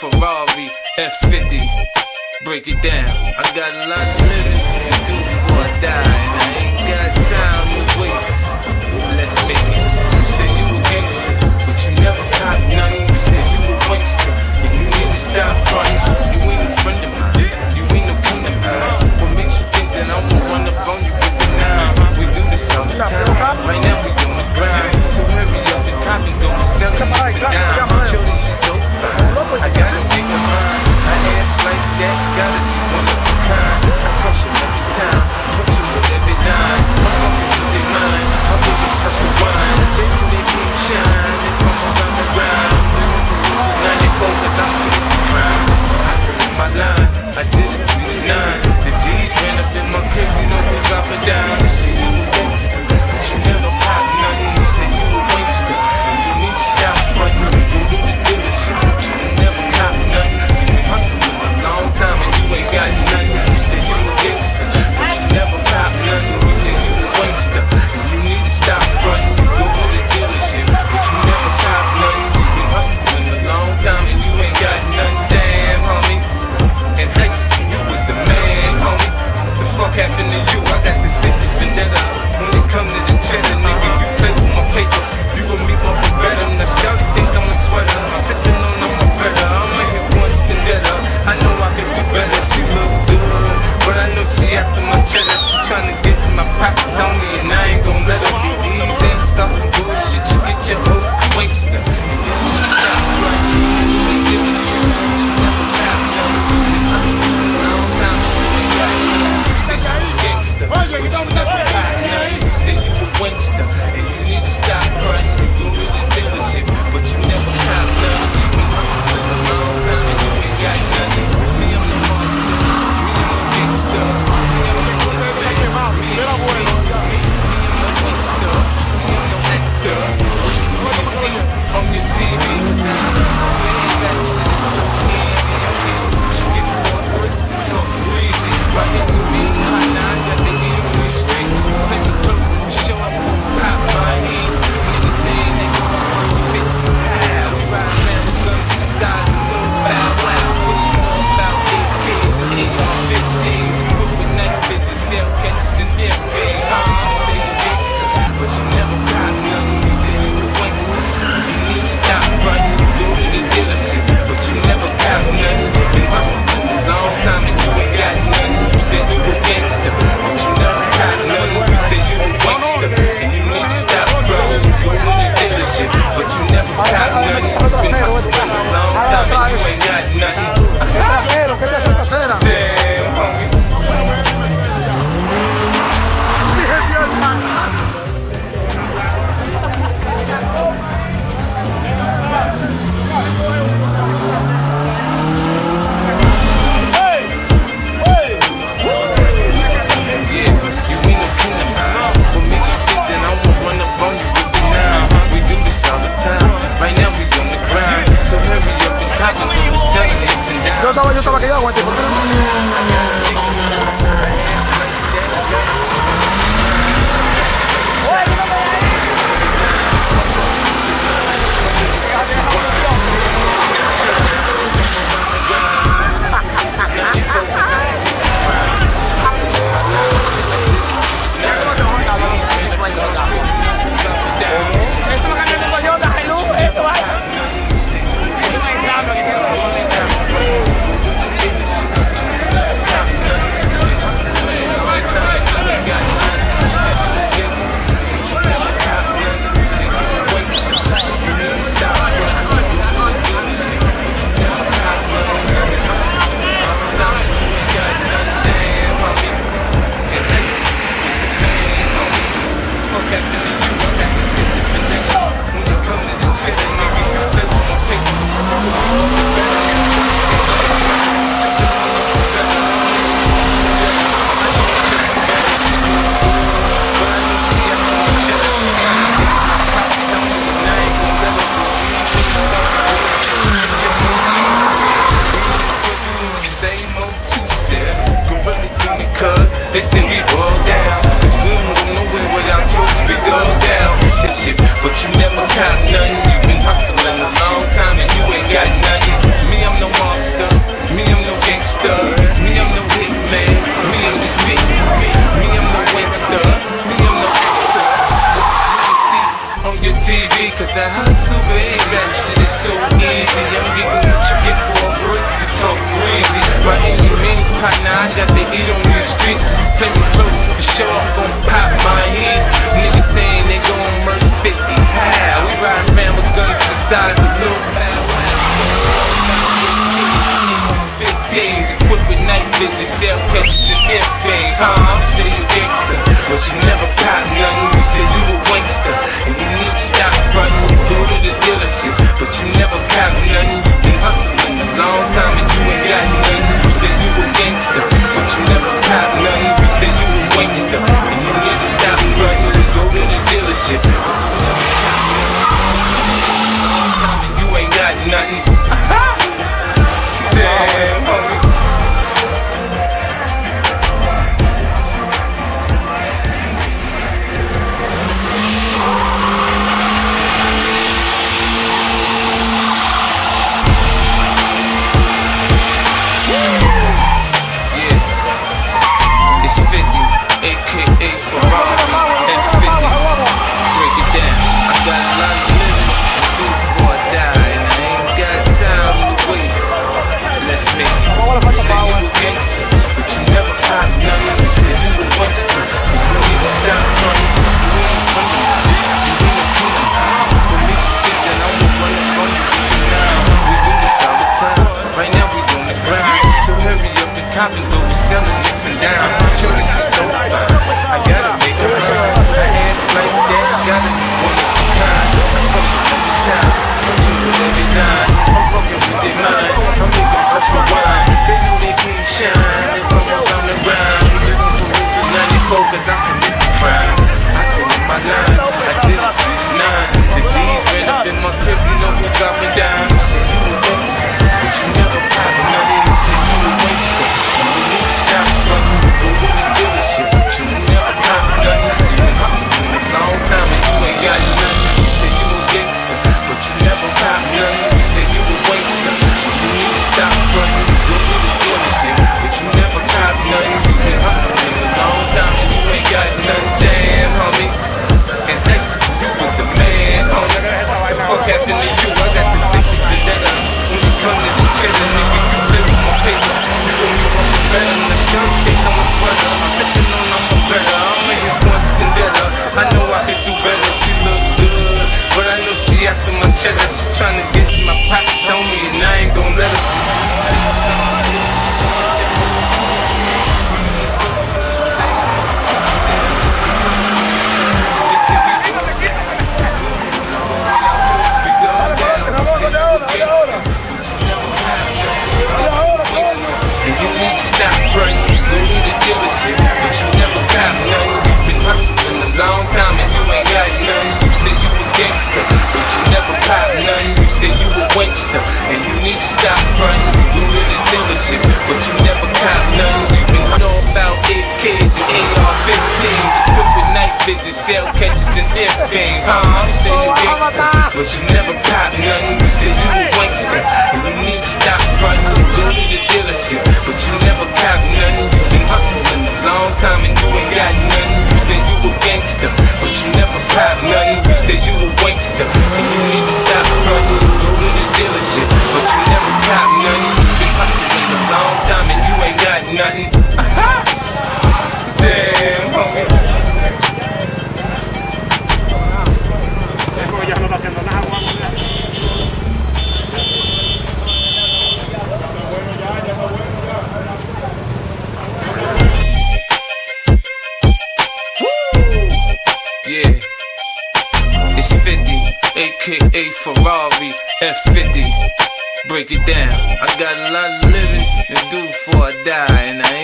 Ferrari F50. Break it down. I got a lot of living to do before I die, and I ain't got time to waste. Let's make it. estaba, yo estaba callado, guante. ¿Por qué no? They send we roll down. Cause we don't go nowhere without truth, we go down. Shit, shit, but you never count nothing. you been hustling a long time and you ain't got nothing. Me, I'm no monster. Me, I'm no gangster. Me, I'm no weak man. Me, I'm just me. Me, me I'm no gangster. Me, I'm no gangster. On your TV, cause I hustle, baby. Rap shit It's so easy. I'm getting what you get for my enemies, partner, I got the heat on these streets. Play me close, for sure I'm gon' pop my heels. Niggas saying they gon' murder 50. How? We ride with guns the size of blue. 15s, equipped with night vision, shell catchers and air things. Huh, I'm sure you gangster, but you never caught nothing. You said you a wankster, and you need to stop frontin'. You go to the dealership, but you nothing. what you need. A Ferrari, F50. Break it down. I got a lot of living to do before I die, and I ain't